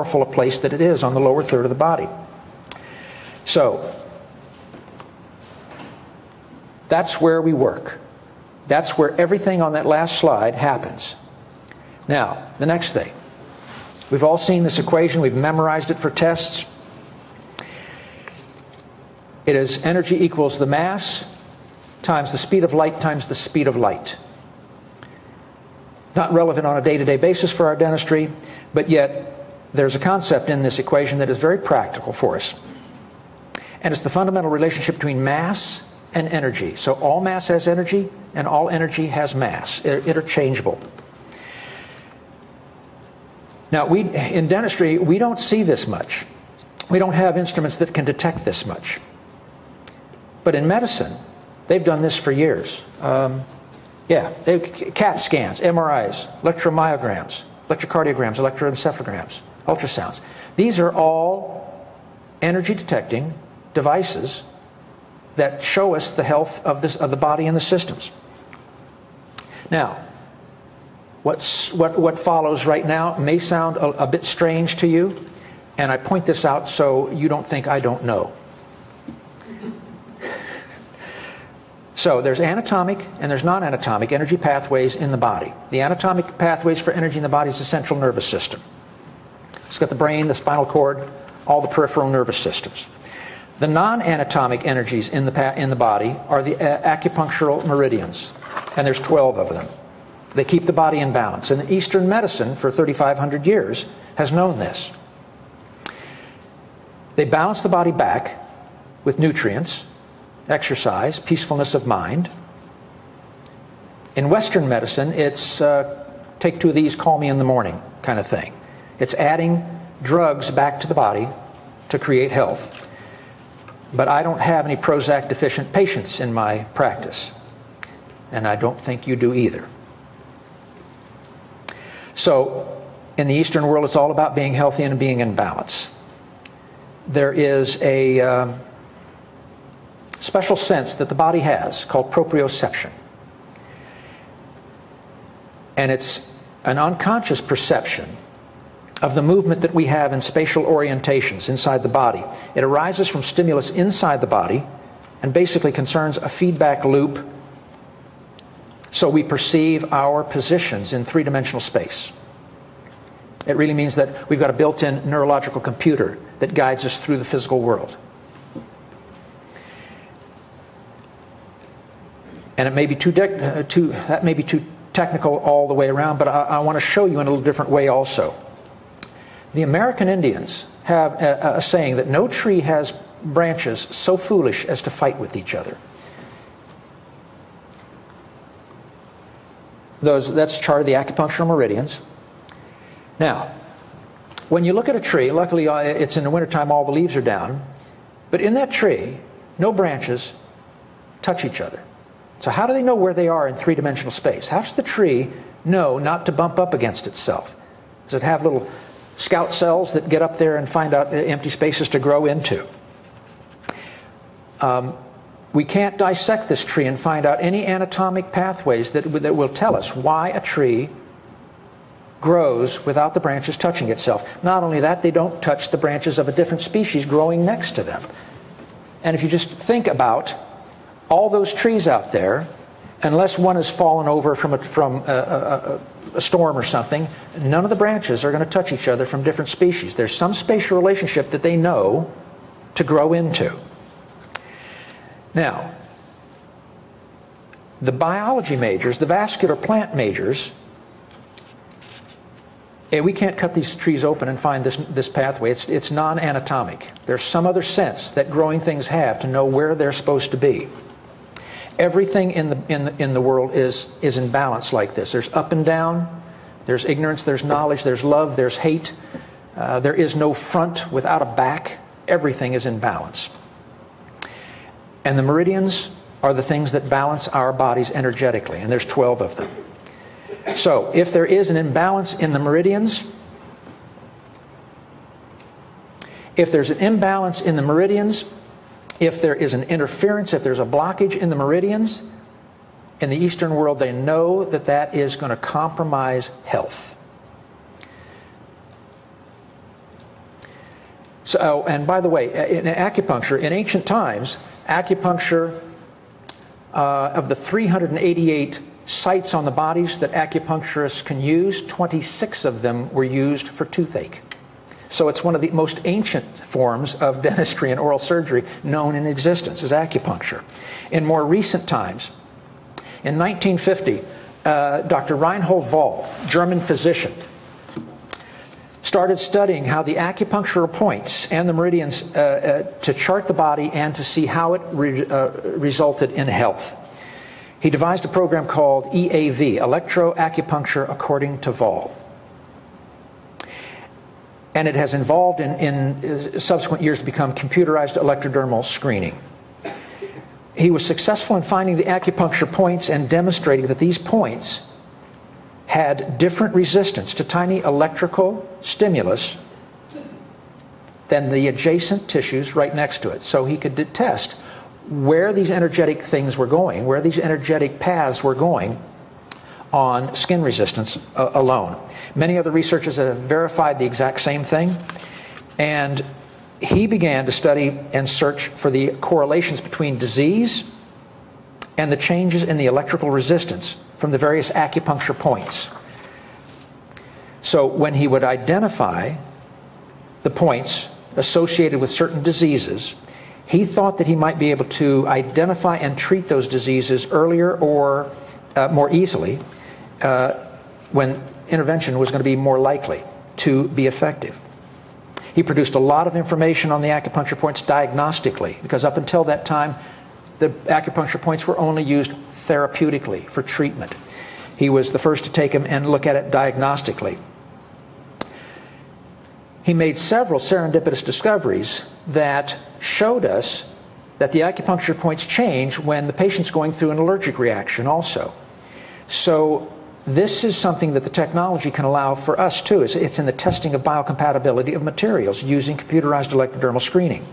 powerful a place that it is on the lower third of the body. So, that's where we work. That's where everything on that last slide happens. Now, the next thing. We've all seen this equation, we've memorized it for tests. It is energy equals the mass times the speed of light times the speed of light. Not relevant on a day to day basis for our dentistry, but yet there's a concept in this equation that is very practical for us. And it's the fundamental relationship between mass and energy. So all mass has energy, and all energy has mass. They're interchangeable. Now, we, in dentistry, we don't see this much. We don't have instruments that can detect this much. But in medicine, they've done this for years. Um, yeah, CAT scans, MRIs, electromyograms, electrocardiograms, electroencephalograms, ultrasounds. These are all energy detecting devices that show us the health of, this, of the body and the systems. Now, what's, what, what follows right now may sound a, a bit strange to you, and I point this out so you don't think I don't know. So there's anatomic and there's non-anatomic energy pathways in the body. The anatomic pathways for energy in the body is the central nervous system. It's got the brain, the spinal cord, all the peripheral nervous systems. The non-anatomic energies in the, in the body are the uh, acupunctural meridians, and there's 12 of them. They keep the body in balance. And Eastern medicine for 3,500 years has known this. They balance the body back with nutrients, exercise, peacefulness of mind. In Western medicine, it's uh, take two of these, call me in the morning kind of thing. It's adding drugs back to the body to create health but I don't have any Prozac deficient patients in my practice. And I don't think you do either. So, in the Eastern world, it's all about being healthy and being in balance. There is a um, special sense that the body has called proprioception. And it's an unconscious perception of the movement that we have in spatial orientations inside the body. It arises from stimulus inside the body and basically concerns a feedback loop so we perceive our positions in three dimensional space. It really means that we've got a built in neurological computer that guides us through the physical world. And it may be too, uh, too that may be too technical all the way around, but I, I want to show you in a little different way also. The American Indians have a, a saying that no tree has branches so foolish as to fight with each other. Those, that's chart of the acupunctural meridians. Now, when you look at a tree, luckily uh, it's in the wintertime, all the leaves are down, but in that tree, no branches touch each other. So, how do they know where they are in three dimensional space? How does the tree know not to bump up against itself? Does it have little scout cells that get up there and find out empty spaces to grow into. Um, we can't dissect this tree and find out any anatomic pathways that, that will tell us why a tree grows without the branches touching itself. Not only that, they don't touch the branches of a different species growing next to them. And if you just think about all those trees out there, unless one has fallen over from a, from a, a, a storm or something, none of the branches are going to touch each other from different species. There's some spatial relationship that they know to grow into. Now, the biology majors, the vascular plant majors, eh, we can't cut these trees open and find this, this pathway. It's, it's non anatomic. There's some other sense that growing things have to know where they're supposed to be. Everything in the, in the, in the world is, is in balance like this. There's up and down, there's ignorance, there's knowledge, there's love, there's hate. Uh, there is no front without a back. Everything is in balance. And the meridians are the things that balance our bodies energetically, and there's 12 of them. So, if there is an imbalance in the meridians, if there's an imbalance in the meridians, if there is an interference, if there's a blockage in the meridians, in the Eastern world, they know that that is going to compromise health. So, oh, and by the way, in acupuncture, in ancient times, acupuncture uh, of the 388 sites on the bodies that acupuncturists can use, 26 of them were used for toothache. So it's one of the most ancient forms of dentistry and oral surgery known in existence is acupuncture. In more recent times, in 1950, uh, Dr. Reinhold Voll, German physician, started studying how the acupunctural points and the meridians uh, uh, to chart the body and to see how it re- uh, resulted in health. He devised a program called EAV, Electroacupuncture According to Voll. And it has evolved in, in uh, subsequent years to become computerized electrodermal screening. He was successful in finding the acupuncture points and demonstrating that these points had different resistance to tiny electrical stimulus than the adjacent tissues right next to it. So he could test where these energetic things were going, where these energetic paths were going on skin resistance uh, alone. Many other researchers have verified the exact same thing, and he began to study and search for the correlations between disease and the changes in the electrical resistance from the various acupuncture points. So when he would identify the points associated with certain diseases, he thought that he might be able to identify and treat those diseases earlier or uh, more easily uh, when intervention was going to be more likely to be effective. He produced a lot of information on the acupuncture points diagnostically because up until that time, the acupuncture points were only used therapeutically for treatment. He was the first to take them and look at it diagnostically. He made several serendipitous discoveries that showed us that the acupuncture points change when the patient's going through an allergic reaction also. So this is something that the technology can allow for us too. It's in the testing of biocompatibility of materials using computerized electrodermal screening.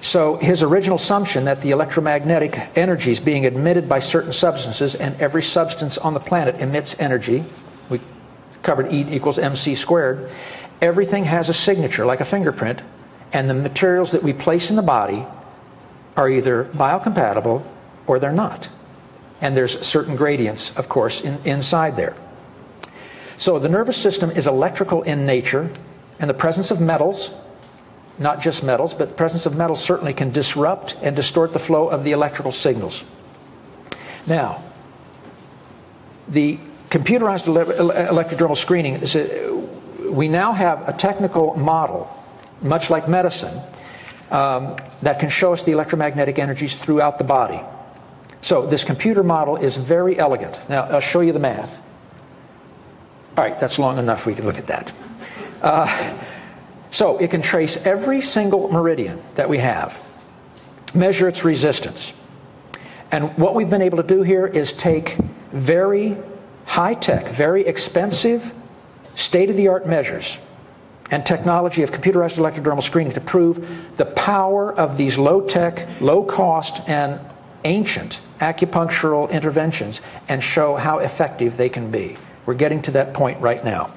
So his original assumption that the electromagnetic energies being emitted by certain substances and every substance on the planet emits energy, we covered E equals mc squared, everything has a signature like a fingerprint and the materials that we place in the body are either biocompatible or they're not. And there's certain gradients, of course, in, inside there. So the nervous system is electrical in nature, and the presence of metals, not just metals, but the presence of metals certainly can disrupt and distort the flow of the electrical signals. Now, the computerized electrodermal screening, we now have a technical model much like medicine, um, that can show us the electromagnetic energies throughout the body. So this computer model is very elegant. Now, I'll show you the math. All right, that's long enough. We can look at that. Uh, so it can trace every single meridian that we have, measure its resistance. And what we've been able to do here is take very high tech, very expensive, state of the art measures and technology of computerized electrodermal screening to prove the power of these low tech, low cost, and ancient acupunctural interventions and show how effective they can be. We're getting to that point right now.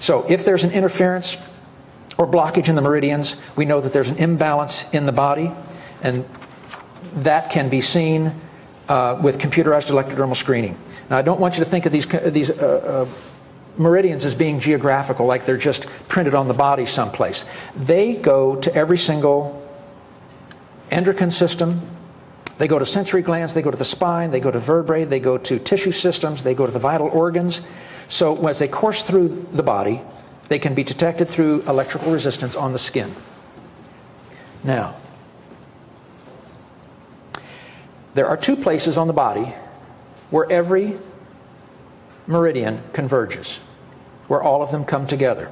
So, if there's an interference or blockage in the meridians, we know that there's an imbalance in the body, and that can be seen uh, with computerized electrodermal screening. Now, I don't want you to think of these, these uh, uh, meridians as being geographical, like they're just printed on the body someplace. They go to every single endocrine system. They go to sensory glands, they go to the spine, they go to vertebrae, they go to tissue systems, they go to the vital organs. So as they course through the body, they can be detected through electrical resistance on the skin. Now, there are two places on the body where every meridian converges, where all of them come together.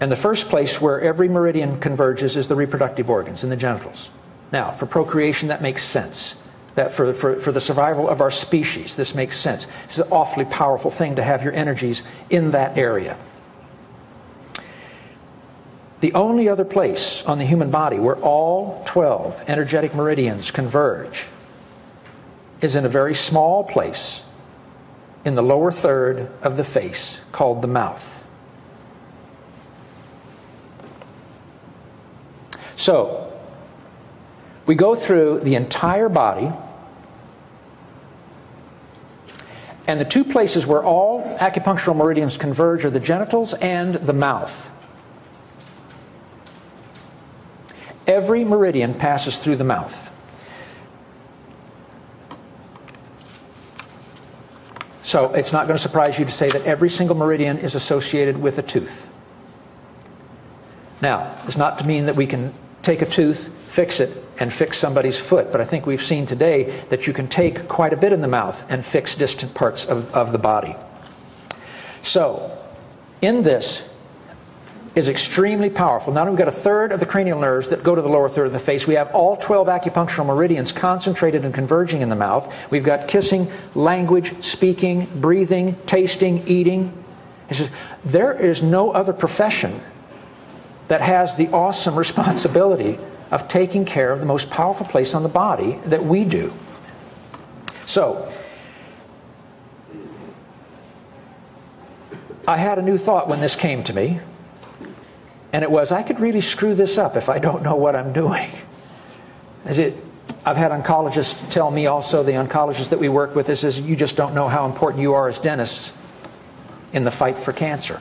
And the first place where every meridian converges is the reproductive organs in the genitals. Now, for procreation, that makes sense. That for, for, for the survival of our species, this makes sense. This is an awfully powerful thing to have your energies in that area. The only other place on the human body where all 12 energetic meridians converge is in a very small place in the lower third of the face called the mouth. So, we go through the entire body, and the two places where all acupunctural meridians converge are the genitals and the mouth. Every meridian passes through the mouth. So it's not going to surprise you to say that every single meridian is associated with a tooth. Now, it's not to mean that we can take a tooth, fix it, and fix somebody's foot, but I think we've seen today that you can take quite a bit in the mouth and fix distant parts of, of the body. So, in this is extremely powerful. Now we've got a third of the cranial nerves that go to the lower third of the face. We have all 12 acupunctural meridians concentrated and converging in the mouth. We've got kissing, language, speaking, breathing, tasting, eating. He says, there is no other profession that has the awesome responsibility of taking care of the most powerful place on the body that we do. So, I had a new thought when this came to me, and it was I could really screw this up if I don't know what I'm doing. Is it? I've had oncologists tell me also, the oncologists that we work with, is, is you just don't know how important you are as dentists in the fight for cancer.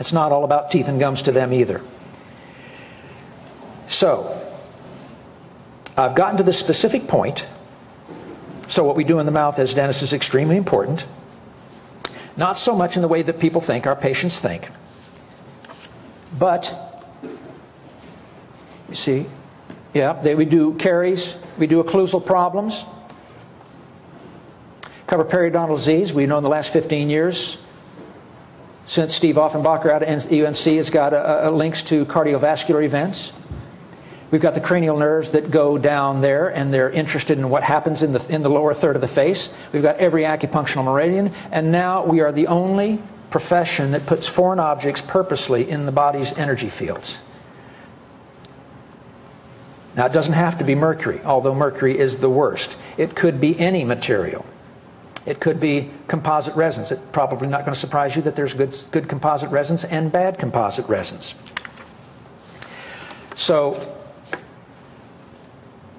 It's not all about teeth and gums to them either. So, I've gotten to the specific point. So, what we do in the mouth as dentists is extremely important. Not so much in the way that people think, our patients think. But, you see, yeah, they, we do caries, we do occlusal problems, cover periodontal disease. We know in the last 15 years, since Steve Offenbacher out of UNC has got a, a links to cardiovascular events. We've got the cranial nerves that go down there, and they're interested in what happens in the, in the lower third of the face. We've got every acupunctural meridian, and now we are the only profession that puts foreign objects purposely in the body's energy fields. Now, it doesn't have to be mercury, although mercury is the worst. It could be any material. It could be composite resins. It's probably not going to surprise you that there's good, good composite resins and bad composite resins. So,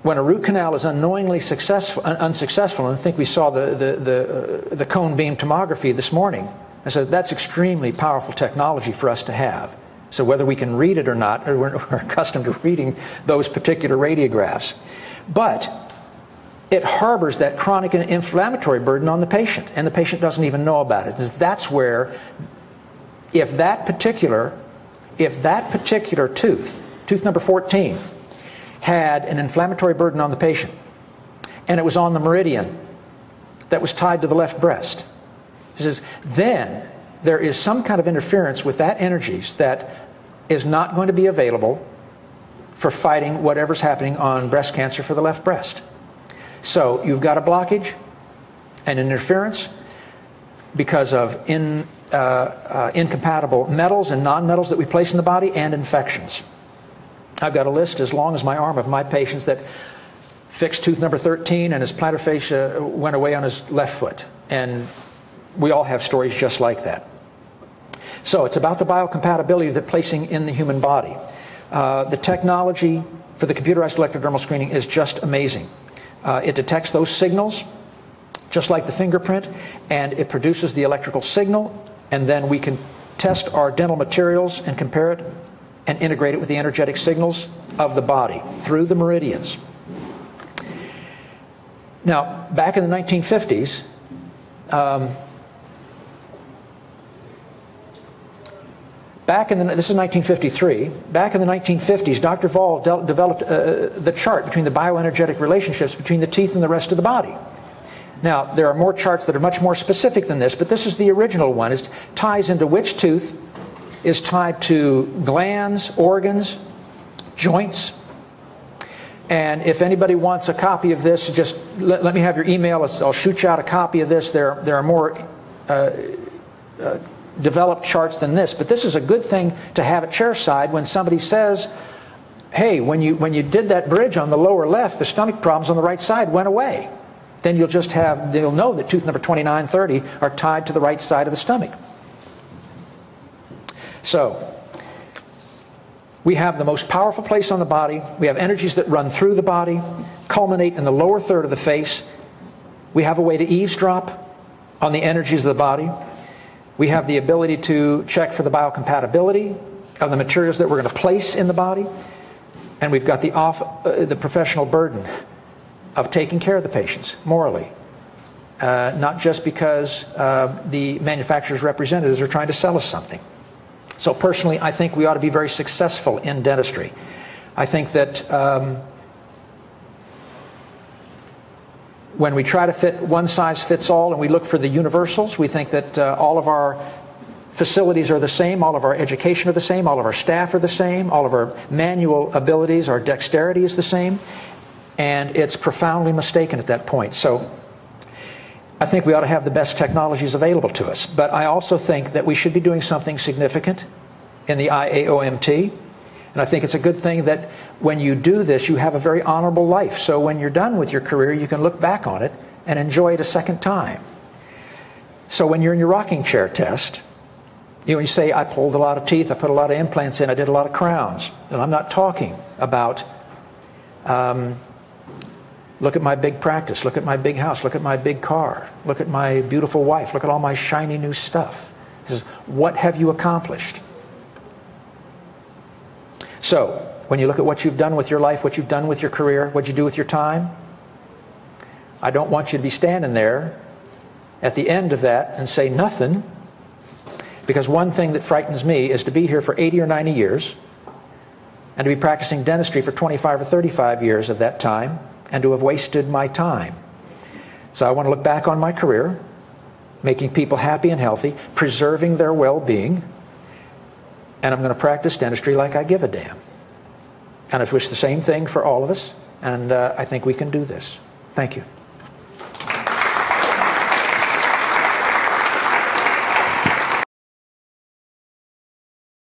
when a root canal is unknowingly successful, unsuccessful, and I think we saw the, the, the, uh, the cone beam tomography this morning, I said that's extremely powerful technology for us to have. So whether we can read it or not, or we're, we're accustomed to reading those particular radiographs. But it harbors that chronic and inflammatory burden on the patient, and the patient doesn't even know about it. That's where, if that particular, if that particular tooth, tooth number 14, had an inflammatory burden on the patient, and it was on the meridian that was tied to the left breast. He says, then there is some kind of interference with that energies that is not going to be available for fighting whatever's happening on breast cancer for the left breast. So you've got a blockage and interference because of in, uh, uh, incompatible metals and nonmetals that we place in the body and infections. I've got a list as long as my arm of my patients that fixed tooth number 13 and his plantar fascia went away on his left foot. And we all have stories just like that. So it's about the biocompatibility that placing in the human body. Uh, the technology for the computerized electrodermal screening is just amazing. Uh, it detects those signals, just like the fingerprint, and it produces the electrical signal, and then we can test our dental materials and compare it and integrate it with the energetic signals of the body through the meridians. Now, back in the 1950s, um, back in the, this is 1953, back in the 1950s, Dr. Voll de- developed uh, the chart between the bioenergetic relationships between the teeth and the rest of the body. Now, there are more charts that are much more specific than this, but this is the original one. It ties into which tooth is tied to glands, organs, joints. And if anybody wants a copy of this, just let, let me have your email. I'll shoot you out a copy of this. There, there are more uh, uh, developed charts than this, but this is a good thing to have at chairside when somebody says, hey, when you, when you did that bridge on the lower left, the stomach problems on the right side went away. Then you'll just have, you'll know that tooth number 29, 30 are tied to the right side of the stomach. So, We have the most powerful place on the body. We have energies that run through the body, culminate in the lower third of the face. We have a way to eavesdrop on the energies of the body. We have the ability to check for the biocompatibility of the materials that we're going to place in the body. And we've got the, off, uh, the professional burden of taking care of the patients morally. Uh, not just because uh, the manufacturer's representatives are trying to sell us something. So, personally, I think we ought to be very successful in dentistry. I think that um, when we try to fit one size fits all and we look for the universals, we think that uh, all of our facilities are the same, all of our education are the same, all of our staff are the same, all of our manual abilities, our dexterity is the same, and it's profoundly mistaken at that point. So I think we ought to have the best technologies available to us. But I also think that we should be doing something significant in the IAOMT. And I think it's a good thing that when you do this, you have a very honorable life. So when you're done with your career, you can look back on it and enjoy it a second time. So when you're in your rocking chair test, you, know, you say, I pulled a lot of teeth, I put a lot of implants in, I did a lot of crowns. And I'm not talking about, um, look at my big practice, look at my big house, look at my big car, look at my beautiful wife, look at all my shiny new stuff. He says, what have you accomplished? So, when you look at what you've done with your life, what you've done with your career, what you do with your time, I don't want you to be standing there at the end of that and say nothing. Because one thing that frightens me is to be here for 80 or 90 years and to be practicing dentistry for 25 or 35 years of that time and to have wasted my time. So I want to look back on my career, making people happy and healthy, preserving their well being, and I'm going to practice dentistry like I give a damn. And I wish the same thing for all of us, and uh, I think we can do this. Thank you.